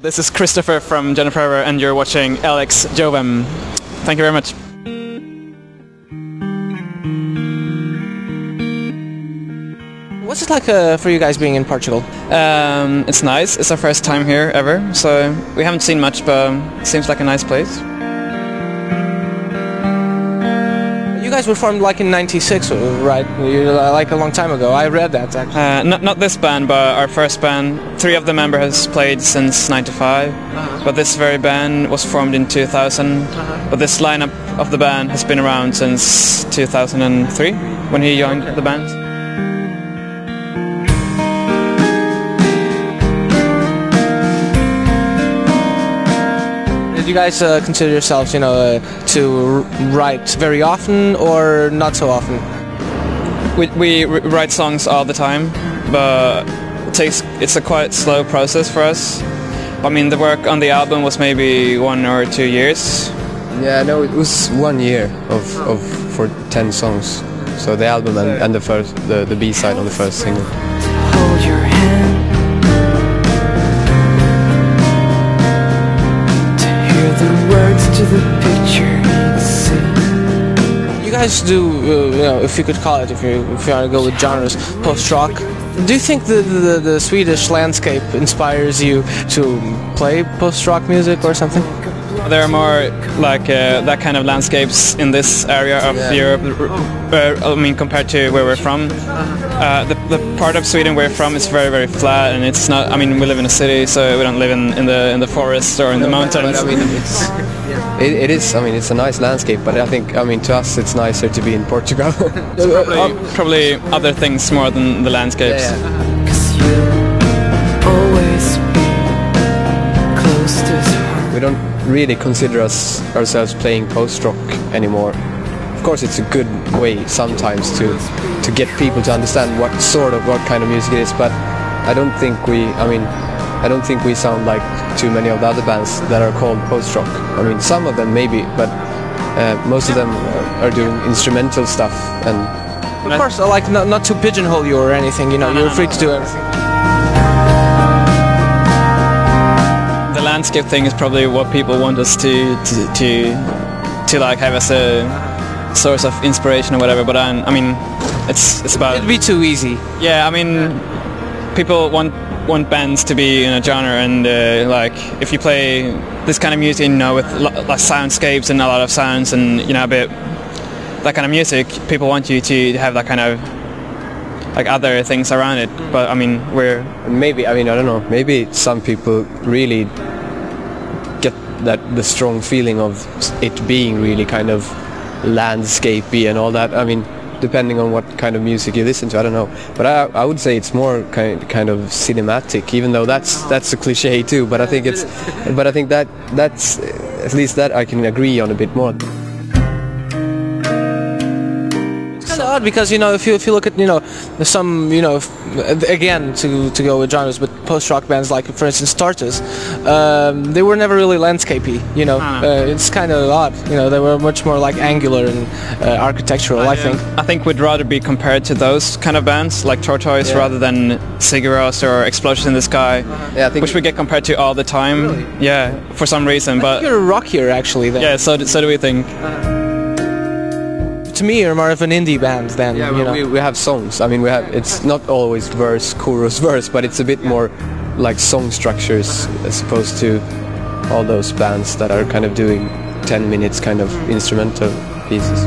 This is Christopher from Jennifer and you're watching LX Jovem. Thank you very much. What's it like uh, for you guys being in Portugal? Um, it's nice. It's our first time here ever, so we haven't seen much, but it seems like a nice place. Guys were formed like in '96, right? Like a long time ago. I read that. Actually. Uh, not, not this band, but our first band. Three of the members played since '95, uh-huh. but this very band was formed in 2000. Uh-huh. But this lineup of the band has been around since 2003 when he joined okay. the band. You guys uh, consider yourselves, you know, uh, to write very often or not so often? We, we write songs all the time, but it takes it's a quite slow process for us. I mean, the work on the album was maybe one or two years. Yeah, no, it was one year of, of for ten songs. So the album and, and the first the, the B side on the first single. You guys do, uh, you know, if you could call it, if you if you want to go with genres, post rock. Do you think the, the, the Swedish landscape inspires you to play post rock music or something? There are more like uh, that kind of landscapes in this area of yeah. Europe. Uh, I mean, compared to where we're from, uh, the, the part of Sweden we're from is very very flat, and it's not. I mean, we live in a city, so we don't live in, in the in the forest or in the mountains. I mean, it's, it, it is. I mean, it's a nice landscape, but I think, I mean, to us, it's nicer to be in Portugal. probably, probably, other things more than the landscapes. Yeah, yeah. We don't really consider us ourselves playing post rock anymore. Of course, it's a good way sometimes to to get people to understand what sort of what kind of music it is, but I don't think we. I mean, I don't think we sound like too many of the other bands that are called post rock. I mean, some of them maybe, but uh, most of them are doing instrumental stuff and. Of course, like not, not to pigeonhole you or anything. You know, you're free to do everything. Landscape thing is probably what people want us to to to, to like have as a source of inspiration or whatever. But I, I mean, it's it's about. It'd be too easy. Yeah, I mean, yeah. people want want bands to be in a genre, and uh, like if you play this kind of music, you know, with like soundscapes and a lot of sounds, and you know, a bit that kind of music, people want you to have that kind of like other things around it. But I mean, we're maybe I mean I don't know. Maybe some people really that the strong feeling of it being really kind of landscapey and all that. I mean, depending on what kind of music you listen to, I don't know. But I, I would say it's more kind kind of cinematic, even though that's that's a cliche too. But I think it's, but I think that that's at least that I can agree on a bit more because you know if you if you look at you know some you know again to to go with genres, but post rock bands like for instance Tortoise, um, they were never really landscapey. You know, uh, it's kind of odd. You know, they were much more like angular and uh, architectural. I, I think. I think we'd rather be compared to those kind of bands like Tortoise yeah. rather than Sigur Rós or Explosions in the Sky, yeah, which we get compared to all the time. Really? Yeah, for some reason. I but you're rockier actually. Then. Yeah, so do, so do we think. Uh-huh to me are more of an indie band than yeah, you know. we, we have songs. I mean, we have it's not always verse, chorus, verse, but it's a bit more like song structures as opposed to all those bands that are kind of doing 10 minutes kind of instrumental pieces.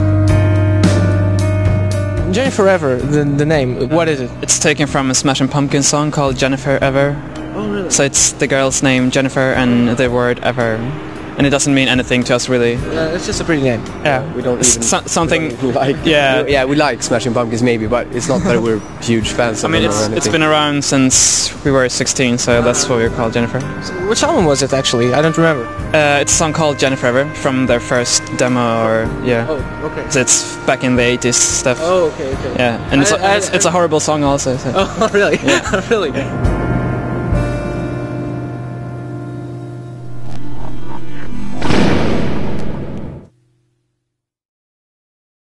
Jeniferever, the, the name, what is it? It's taken from a Smashing Pumpkins song called Jennifer Ever. Oh, really? So it's the girl's name, Jennifer, and the word ever and it doesn't mean anything to us really. Uh, it's just a pretty name. Yeah, we don't even so, something don't like. Yeah, yeah, we like Smashing Pumpkins maybe, but it's not that we're huge fans. I mean, it's it's been around since we were 16, so that's what we are called, Jennifer. So which album was it actually? I don't remember. Uh, it's a song called Jennifer Ever from their first demo, or yeah. Oh, okay. So it's back in the 80s stuff. Oh, okay, okay. Yeah, and it's, I, I, it's, it's, a horrible song also. So. Oh, really? Yeah. really. Yeah.